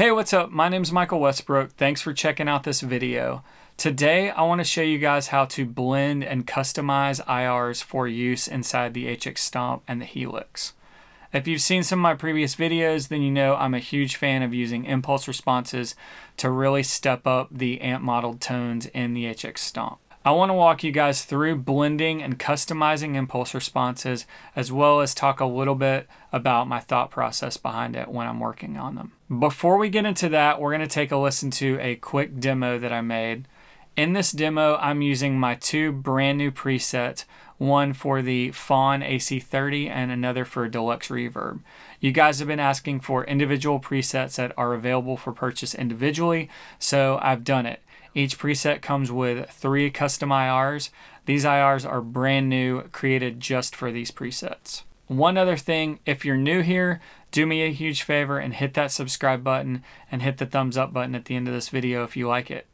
Hey, what's up? My name is Michael Westbrook. Thanks for checking out this video. Today, I want to show you guys how to blend and customize IRs for use inside the HX Stomp and the Helix. If you've seen some of my previous videos, then you know I'm a huge fan of using impulse responses to really step up the amp modeled tones in the HX Stomp. I want to walk you guys through blending and customizing impulse responses, as well as talk a little bit about my thought process behind it when I'm working on them. Before we get into that, we're going to take a listen to a quick demo that I made. In this demo, I'm using my two brand new presets, one for the Fawn AC30 and another for Deluxe Reverb. You guys have been asking for individual presets that are available for purchase individually, so I've done it. Each preset comes with three custom IRs. These IRs are brand new, created just for these presets. One other thing, if you're new here, do me a huge favor and hit that subscribe button and hit the thumbs up button at the end of this video if you like it.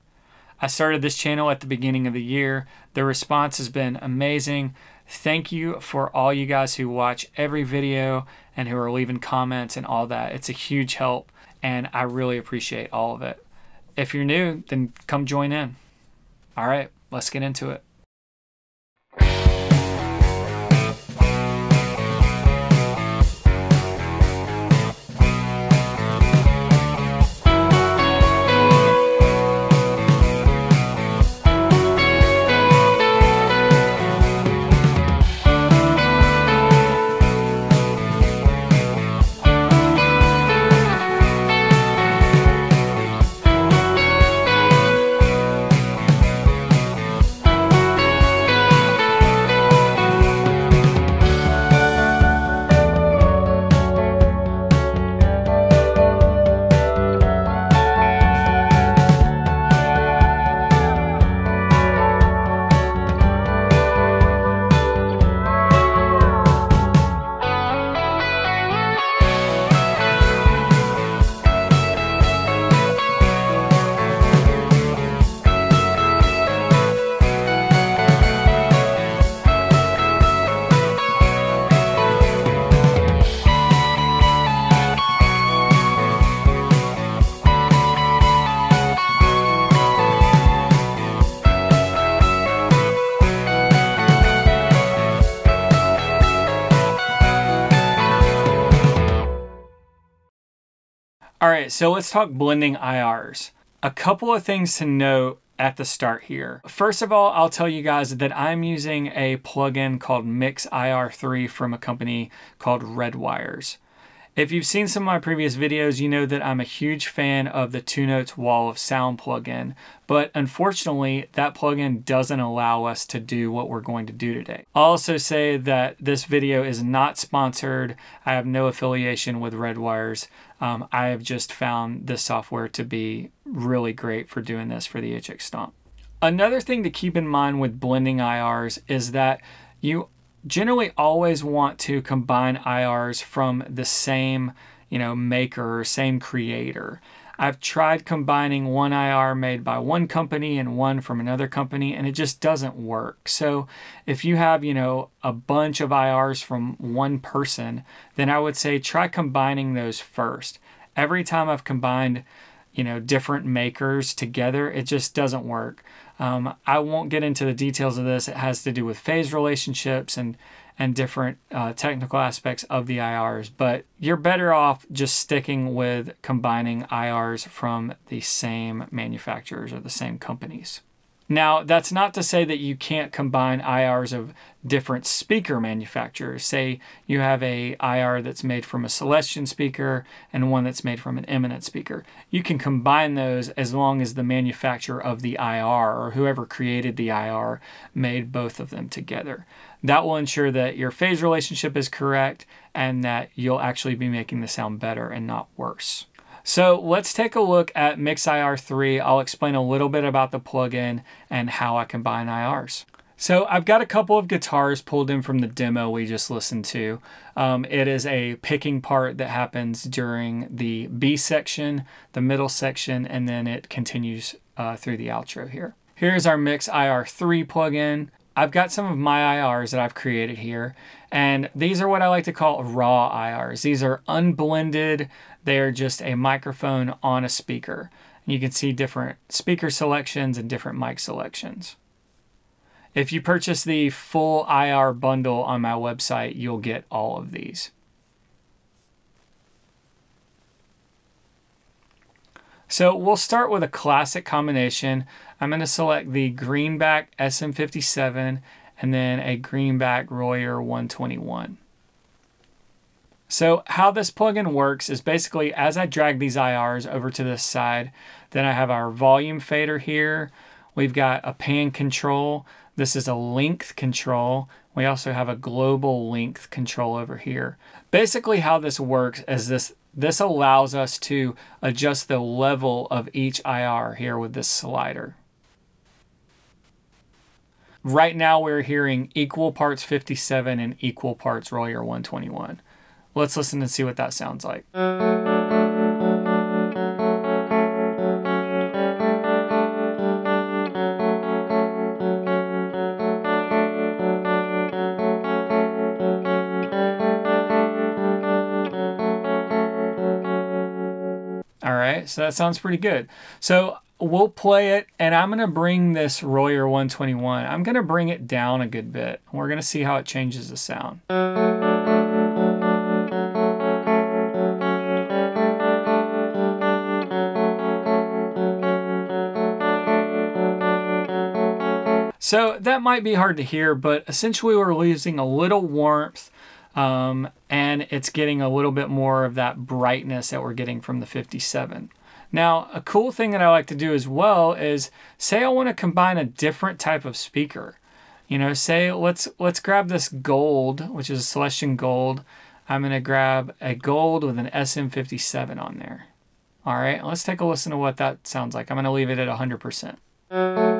I started this channel at the beginning of the year. The response has been amazing. Thank you for all you guys who watch every video and who are leaving comments and all that. It's a huge help and I really appreciate all of it. If you're new, then come join in. All right, let's get into it. Right, so let's talk blending IRs. A couple of things to note at the start here. First of all, I'll tell you guys that I'm using a plugin called Mix IR3 from a company called Redwirez. If you've seen some of my previous videos, you know that I'm a huge fan of the Two Notes Wall of Sound plugin, but unfortunately, that plugin doesn't allow us to do what we're going to do today. I'll also say that this video is not sponsored. I have no affiliation with Redwirez. Um, I have just found this software to be really great for doing this for the HX Stomp. Another thing to keep in mind with blending IRs is that you generally always want to combine IRs from the same, you know, maker or same creator. I've tried combining one IR made by one company and one from another company, and it just doesn't work. So, if you have, you know, a bunch of IRs from one person, then I would say try combining those first. Every time I've combined, you know, different makers together, it just doesn't work. Um, I won't get into the details of this. It has to do with phase relationships and and different uh, technical aspects of the IRs, but you're better off just sticking with combining IRs from the same manufacturers or the same companies. Now, that's not to say that you can't combine IRs of different speaker manufacturers. Say you have a IR that's made from a Celestion speaker and one that's made from an Eminence speaker. You can combine those as long as the manufacturer of the IR or whoever created the IR made both of them together. That will ensure that your phase relationship is correct and that you'll actually be making the sound better and not worse. So let's take a look at MixIR3. I'll explain a little bit about the plugin and how I combine IRs. So I've got a couple of guitars pulled in from the demo we just listened to. Um, it is a picking part that happens during the B section, the middle section, and then it continues uh, through the outro here. Here's our Mix IR3 plugin. I've got some of my IRs that I've created here, and these are what I like to call raw IRs. These are unblended, They are just a microphone on a speaker. And you can see different speaker selections and different mic selections. If you purchase the full IR bundle on my website, you'll get all of these. So we'll start with a classic combination. I'm going to select the Greenback SM57 and then a Greenback Royer 121. So how this plugin works is basically as I drag these IRs over to this side, then I have our volume fader here. We've got a pan control. This is a length control. We also have a global length control over here. Basically how this works is this this allows us to adjust the level of each IR here with this slider. Right now we're hearing equal parts 57 and equal parts Royer 121. Let's listen and see what that sounds like. All right, so that sounds pretty good. So we'll play it, and I'm going to bring this Royer 121, I'm going to bring it down a good bit. We're going to see how it changes the sound. So that might be hard to hear, but essentially we're losing a little warmth um, and it's getting a little bit more of that brightness that we're getting from the 57. Now, a cool thing that I like to do as well is say I want to combine a different type of speaker. You know, say let's let's grab this gold, which is a Celestion gold. I'm going to grab a gold with an SM57 on there. All right, let's take a listen to what that sounds like. I'm going to leave it at 100%.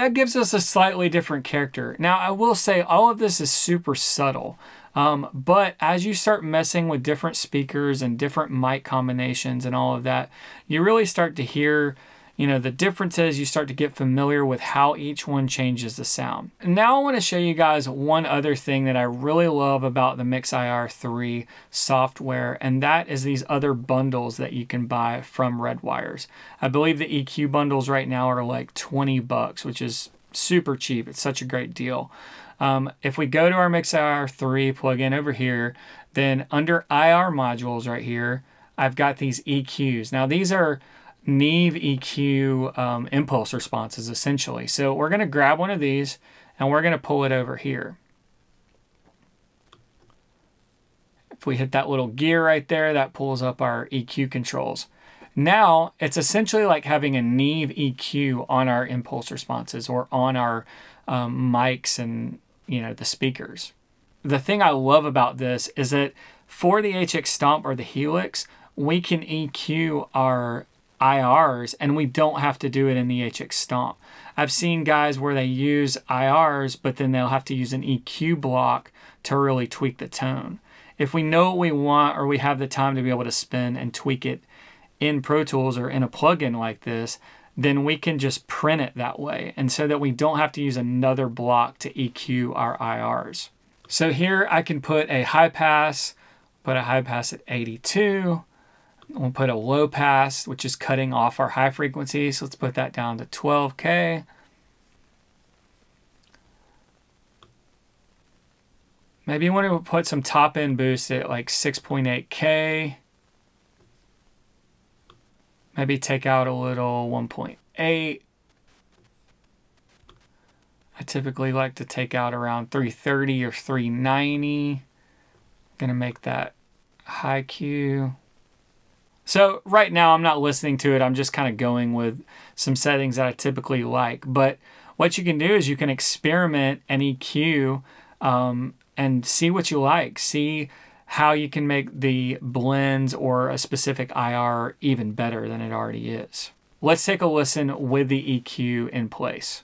That gives us a slightly different character. Now, I will say all of this is super subtle, um, but as you start messing with different speakers and different mic combinations and all of that, you really start to hear you know, the differences, you start to get familiar with how each one changes the sound. And now I want to show you guys one other thing that I really love about the MixIR 3 software, and that is these other bundles that you can buy from Redwirez. I believe the EQ bundles right now are like 20 bucks, which is super cheap. It's such a great deal. Um, if we go to our MixIR 3 plugin over here, then under IR modules right here, I've got these EQs. Now these are Neve EQ um, impulse responses essentially. So we're going to grab one of these and we're going to pull it over here. If we hit that little gear right there, that pulls up our EQ controls. Now it's essentially like having a Neve EQ on our impulse responses or on our um, mics and you know the speakers. The thing I love about this is that for the HX Stomp or the Helix, we can EQ our IRs and we don't have to do it in the HX Stomp. I've seen guys where they use IRs, but then they'll have to use an EQ block to really tweak the tone. If we know what we want or we have the time to be able to spin and tweak it in Pro Tools or in a plugin like this, then we can just print it that way. And so that we don't have to use another block to EQ our IRs. So here I can put a high pass, put a high pass at 82, We'll put a low pass, which is cutting off our high frequency. So let's put that down to 12K. Maybe you want to put some top end boost at like 6.8K. Maybe take out a little 1.8. I typically like to take out around 330 or 390. Gonna make that high Q. So right now I'm not listening to it. I'm just kind of going with some settings that I typically like. But what you can do is you can experiment and EQ um, and see what you like. See how you can make the blends or a specific IR even better than it already is. Let's take a listen with the EQ in place.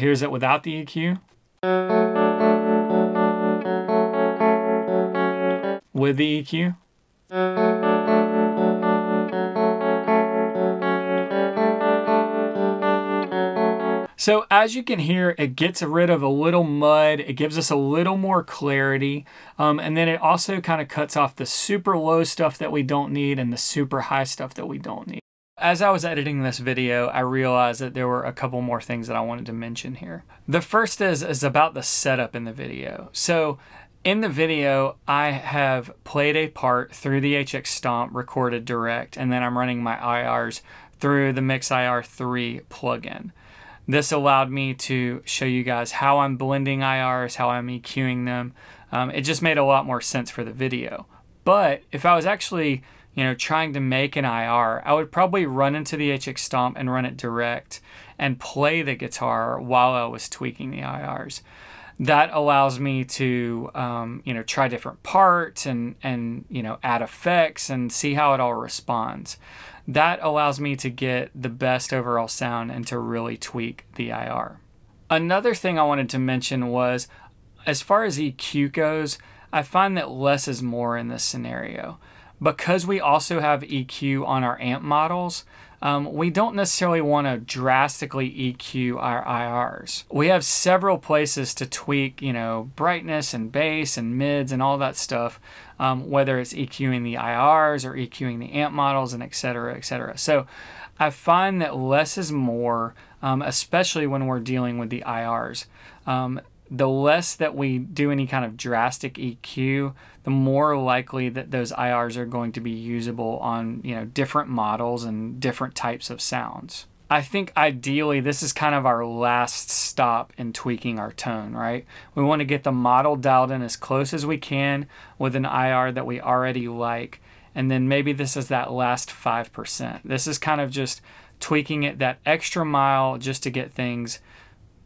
Here's it without the EQ. With the EQ. So as you can hear, it gets rid of a little mud. It gives us a little more clarity. Um, and then it also kind of cuts off the super low stuff that we don't need and the super high stuff that we don't need. As I was editing this video, I realized that there were a couple more things that I wanted to mention here. The first is, is about the setup in the video. So in the video, I have played a part through the HX Stomp recorded direct, and then I'm running my IRs through the Mix IR 3 plugin. This allowed me to show you guys how I'm blending IRs, how I'm EQing them. Um, it just made a lot more sense for the video. But if I was actually, you know, trying to make an IR, I would probably run into the HX Stomp and run it direct and play the guitar while I was tweaking the IRs. That allows me to, um, you know, try different parts and and you know add effects and see how it all responds that allows me to get the best overall sound and to really tweak the IR. Another thing I wanted to mention was as far as EQ goes, I find that less is more in this scenario. Because we also have EQ on our amp models, um, we don't necessarily want to drastically EQ our IRs. We have several places to tweak, you know, brightness and bass and mids and all that stuff, um, whether it's EQing the IRs or EQing the amp models and et cetera, et cetera. So I find that less is more, um, especially when we're dealing with the IRs. Um, the less that we do any kind of drastic EQ, the more likely that those IRs are going to be usable on you know different models and different types of sounds. I think ideally this is kind of our last stop in tweaking our tone, right? We want to get the model dialed in as close as we can with an IR that we already like. And then maybe this is that last 5%. This is kind of just tweaking it that extra mile just to get things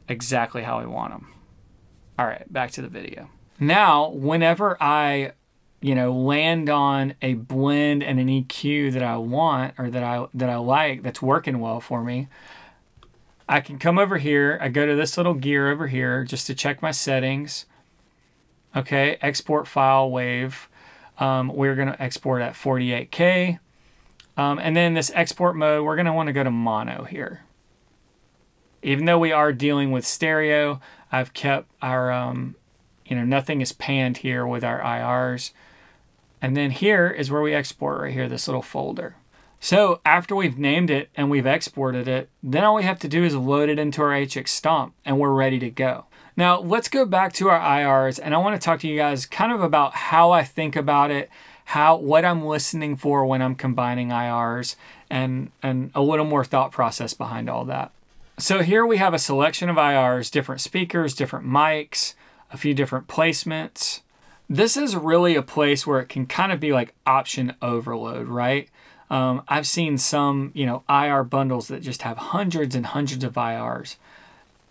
exactly how we want them. All right, back to the video. Now, whenever I, you know, land on a blend and an EQ that I want or that I that I like that's working well for me, I can come over here. I go to this little gear over here just to check my settings. Okay, export file wave. Um, we're going to export at 48K. Um, and then this export mode, we're going to want to go to mono here. Even though we are dealing with stereo, I've kept our, um, you know, nothing is panned here with our IRs. And then here is where we export right here, this little folder. So after we've named it and we've exported it, then all we have to do is load it into our HX Stomp and we're ready to go. Now let's go back to our IRs and I want to talk to you guys kind of about how I think about it, how what I'm listening for when I'm combining IRs and, and a little more thought process behind all that. So here we have a selection of IRs, different speakers, different mics, a few different placements. This is really a place where it can kind of be like option overload, right? Um, I've seen some, you know, IR bundles that just have hundreds and hundreds of IRs.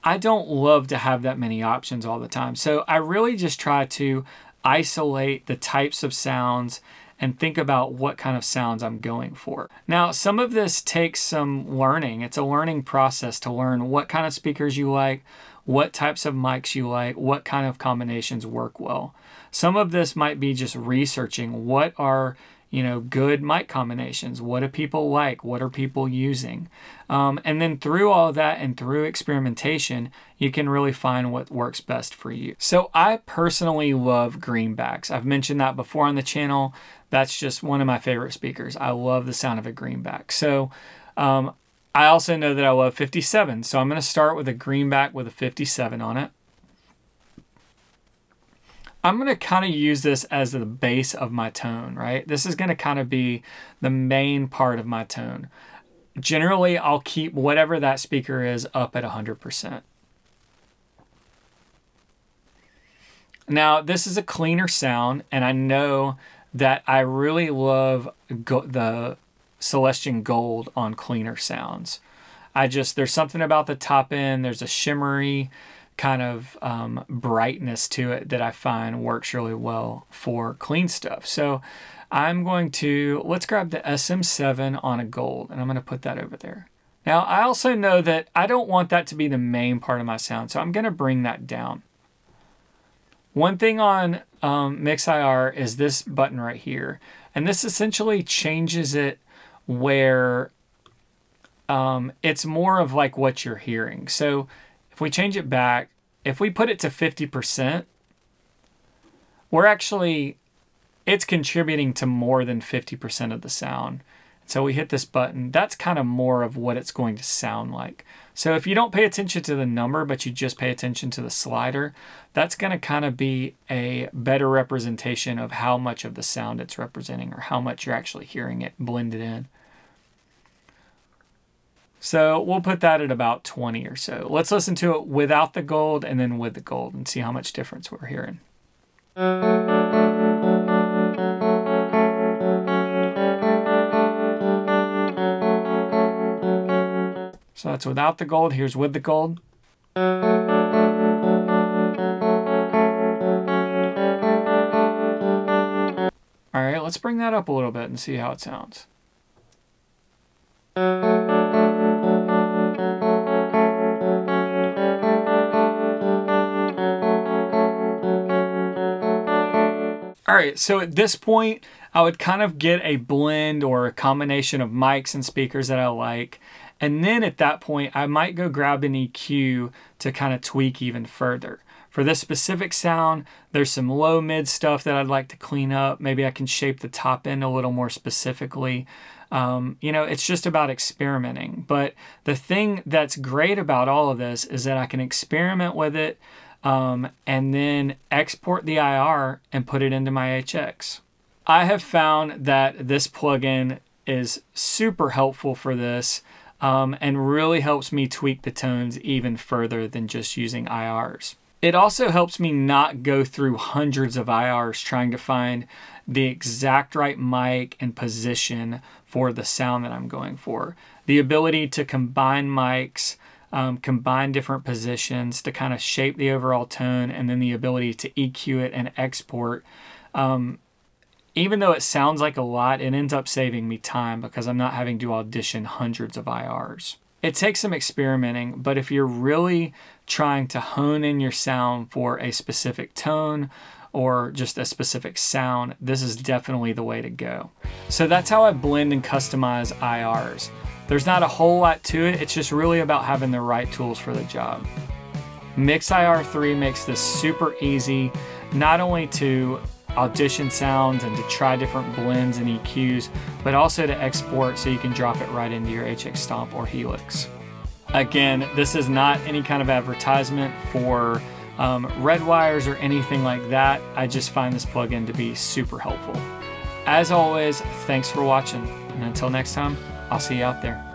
I don't love to have that many options all the time. So I really just try to isolate the types of sounds and think about what kind of sounds I'm going for. Now, some of this takes some learning. It's a learning process to learn what kind of speakers you like, what types of mics you like, what kind of combinations work well. Some of this might be just researching what are you know, good mic combinations. What do people like? What are people using? Um, and then through all that and through experimentation, you can really find what works best for you. So I personally love greenbacks. I've mentioned that before on the channel. That's just one of my favorite speakers. I love the sound of a greenback. So um, I also know that I love 57. So I'm going to start with a greenback with a 57 on it. I'm going to kind of use this as the base of my tone, right? This is going to kind of be the main part of my tone. Generally, I'll keep whatever that speaker is up at 100%. Now, this is a cleaner sound, and I know that I really love the Celestion Gold on cleaner sounds. I just, there's something about the top end, there's a shimmery, kind of um, brightness to it that I find works really well for clean stuff. So I'm going to, let's grab the SM7 on a gold and I'm going to put that over there. Now, I also know that I don't want that to be the main part of my sound, so I'm going to bring that down. One thing on um, MixIR is this button right here, and this essentially changes it where um, it's more of like what you're hearing. So if we change it back, if we put it to 50%, we're actually, it's contributing to more than 50% of the sound. So we hit this button. That's kind of more of what it's going to sound like. So if you don't pay attention to the number, but you just pay attention to the slider, that's going to kind of be a better representation of how much of the sound it's representing or how much you're actually hearing it blended in. So we'll put that at about 20 or so. Let's listen to it without the gold and then with the gold and see how much difference we're hearing. So that's without the gold. Here's with the gold. All right, let's bring that up a little bit and see how it sounds. All right, so at this point, I would kind of get a blend or a combination of mics and speakers that I like. And then at that point, I might go grab an EQ to kind of tweak even further. For this specific sound, there's some low mid stuff that I'd like to clean up. Maybe I can shape the top end a little more specifically. Um, you know, it's just about experimenting. But the thing that's great about all of this is that I can experiment with it um, and then export the IR and put it into my HX. I have found that this plugin is super helpful for this um, and really helps me tweak the tones even further than just using IRs. It also helps me not go through hundreds of IRs trying to find the exact right mic and position for the sound that I'm going for. The ability to combine mics, um, combine different positions to kind of shape the overall tone, and then the ability to EQ it and export um, even though it sounds like a lot, it ends up saving me time because I'm not having to audition hundreds of IRs. It takes some experimenting, but if you're really trying to hone in your sound for a specific tone or just a specific sound, this is definitely the way to go. So that's how I blend and customize IRs. There's not a whole lot to it, it's just really about having the right tools for the job. MixIR 3 makes this super easy, not only to audition sounds and to try different blends and EQs, but also to export so you can drop it right into your HX Stomp or Helix. Again, this is not any kind of advertisement for um, Redwirez or anything like that. I just find this plugin to be super helpful. As always, thanks for watching, and until next time, I'll see you out there.